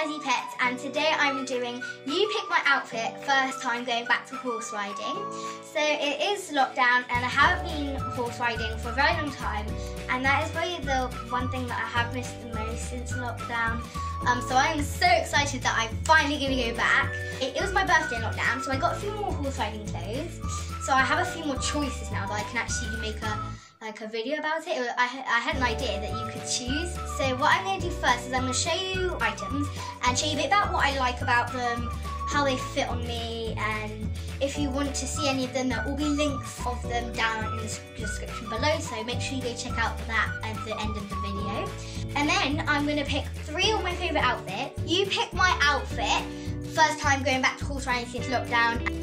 Jazzy Petz and today I'm doing You Pick My Outfit first time going back to horse riding. So it is lockdown and I haven't been horse riding for a very long time and that is probably the one thing that I have missed the most since lockdown. Um, so I'm so excited that I'm finally going to go back. It, it was my birthday in lockdown so I got a few more horse riding clothes. So I have a few more choices now that I can actually make a like a video about it. I, I had an idea that you could choose. So what I'm going to do first is I'm going to show you items and show you a bit about what I like about them, how they fit on me, and if you want to see any of them, there will be links of them down in the description below. So make sure you go check out that at the end of the video. And then I'm going to pick three of my favourite outfits. You pick my outfit, first time going back to horse riding since lockdown.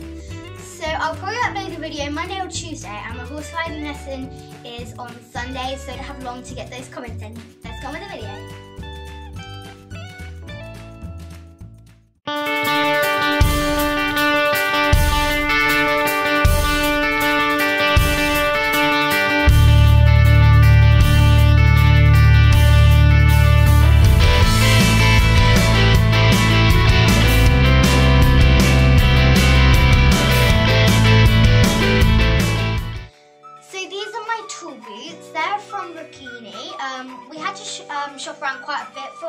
So I'll probably upload a video Monday or Tuesday and my horse riding lesson is on Sunday so I don't have long to get those comments in. Let's go with the video.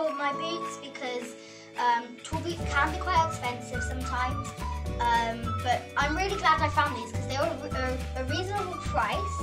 For my boots because um, tall boots can be quite expensive sometimes. Um, but I'm really glad I found these because they were a, a, reasonable price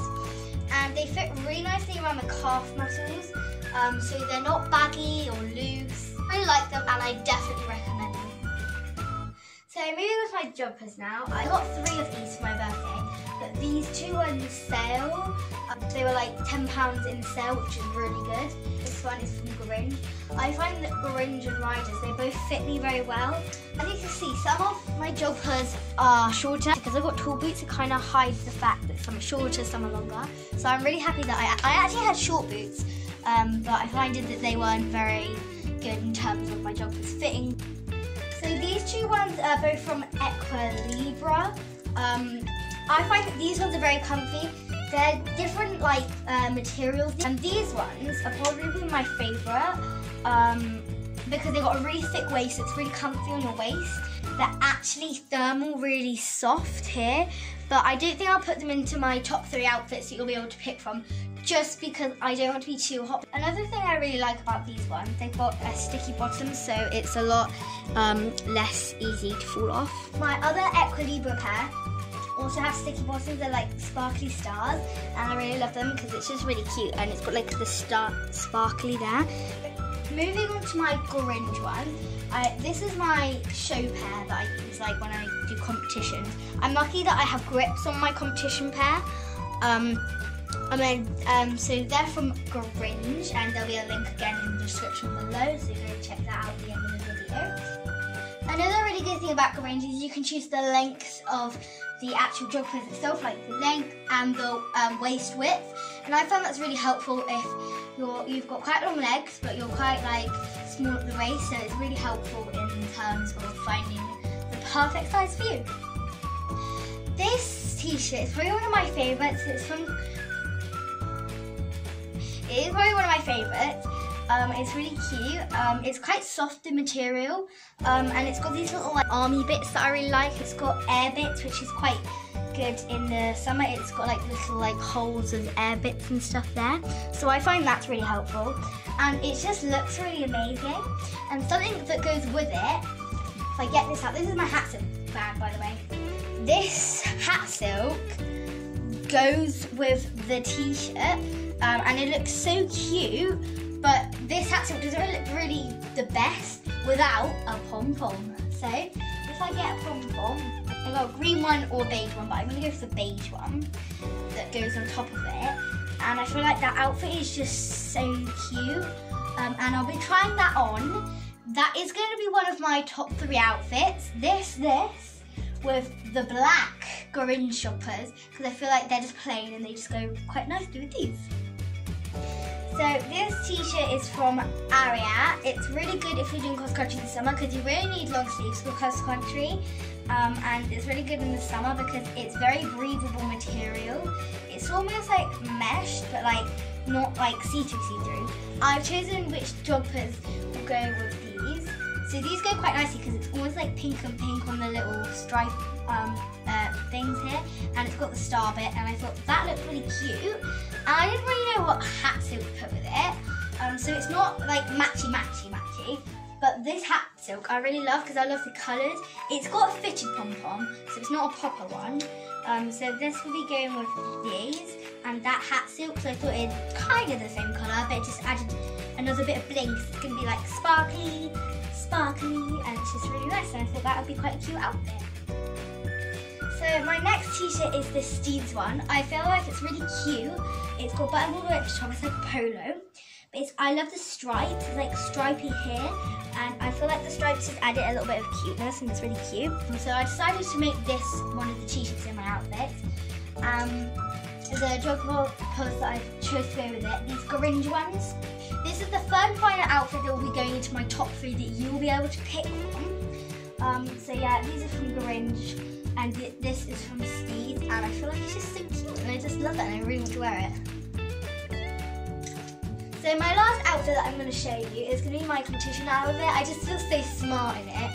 and they fit really nicely around the calf muscles. Um, so they're not baggy or loose. I really like them and I definitely recommend them. So moving on to my jumpers now. I got three of these for my birthday, but these two are in sale. Um, they were like £10 in sale, which is really good This one is from Gorringe. I find that Gorringe and Riders, they both fit me very well. As you can see, some of my joggers are shorter because I've got tall boots to kind of hide the fact that some are shorter, some are longer. So I'm really happy that I, I actually had short boots, um, but I find that they weren't very good in terms of my joggers fitting. So these two ones are both from Equilibre. Um, I find that these ones are very comfy. They're different like uh, materials and these ones are probably my favourite um, because they've got a really thick waist, it's really comfy on your waist. They're actually thermal, really soft here, but I don't think I'll put them into my top three outfits that you'll be able to pick from just because I don't want to be too hot. Another thing I really like about these ones, they've got a sticky bottom, so it's a lot um, less easy to fall off. My other Equilibre pair also have sticky bottoms. They're like sparkly stars, and I really love them because it's just really cute, and it's got like the star sparkly there. Moving on to my Gorringe one. I, this is my show pair that I use like when I do competitions. I'm lucky that I have grips on my competition pair. Um, and then, um, so they're from Gorringe, and there'll be a link again in the description below, so you go check that out at the end of the video. Another really good thing about Gorringe is you can choose the length of the actual jodhpurs itself, like the length and the um, waist width. And I found that's really helpful if you're, you've got quite long legs, but you're quite like small at the waist, so it's really helpful in terms of finding the perfect size for you. This t-shirt is probably one of my favourites. It's from, it is probably one of my favourites. Um, it's really cute. Um, it's quite soft in material, um, and it's got these little like army bits that I really like. It's got air bits, which is quite good in the summer. It's got like little like holes and air bits and stuff there. So I find that's really helpful, and it just looks really amazing. And something that goes with it, if I get this out, this is my hat silk bag, by the way. This hat silk goes with the t-shirt, um, and it looks so cute but this hat silk doesn't really look really the best without a pom-pom. So if I get a pom-pom, I got a green one or a beige one, but I'm gonna go for the beige one that goes on top of it. And I feel like that outfit is just so cute. Um, and I'll be trying that on. That is to be one of my top three outfits. This, this, with the black Gorringe jumpers, because I feel like they're just plain and they just go quite nicely with these. So this t-shirt is from Ariat. It's really good if you're doing cross country in the summer because you really need long sleeves for cross country. Um, and it's really good in the summer because it's very breathable material. It's almost like mesh, but like not like see-through see-through. I've chosen which jumpers will go with these. So these go quite nicely because it's almost like pink and pink on the little stripe um, things here, and it's got the star bit, and I thought that looked really cute. And I didn't really know what hat silk to put with it, um, so it's not like matchy matchy matchy. But this hat silk I really love because I love the colours. It's got a fitted pom-pom, so it's not a popper one. Um, so this will be going with these and that hat silk. So I thought it's kind of the same colour, but it just added another bit of bling. So It's going to be like sparkly, sparkly, and it's just really nice. And I thought that would be quite a cute outfit. So my next t-shirt is this Steeds one. I feel like it's really cute. It's got button all the way at the top. It's like polo. But it's, I love the stripes. It's like stripy here and I feel like the stripes just added a little bit of cuteness and it's really cute. So I decided to make this one of the t-shirts in my outfit. Um, the jogger post that I chose to go with it, these Gorringe ones. This is the third final outfit that will be going into my top three that you will be able to pick from. Um, so yeah, these are from Gorringe and this is from Steed and I feel like it's just so cute and I just love it and I really want to wear it. So my last outfit that I'm going to show you is going to be my competition outfit. I just feel so smart in it.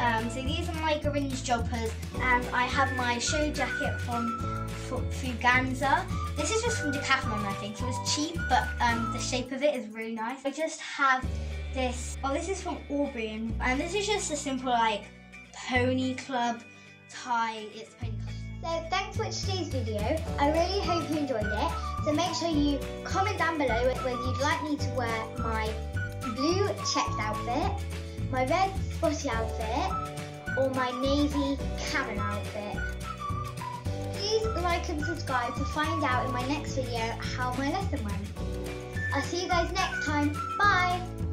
Um, so these are my Gorringe jumpers and I have my show jacket from Fouganza. This is just from Decathlon I think, so it's cheap but um, the shape of it is really nice. I just have this, oh this is from Aubrey and this is just a simple like pony club tie, it's pony club. So thanks for watching today's video. I really hope you enjoyed it. So make sure you comment down below whether you'd like me to wear my blue checked outfit, my red spotty outfit, or my navy Karen outfit. Please like and subscribe to find out in my next video how my lesson went. I'll see you guys next time. Bye!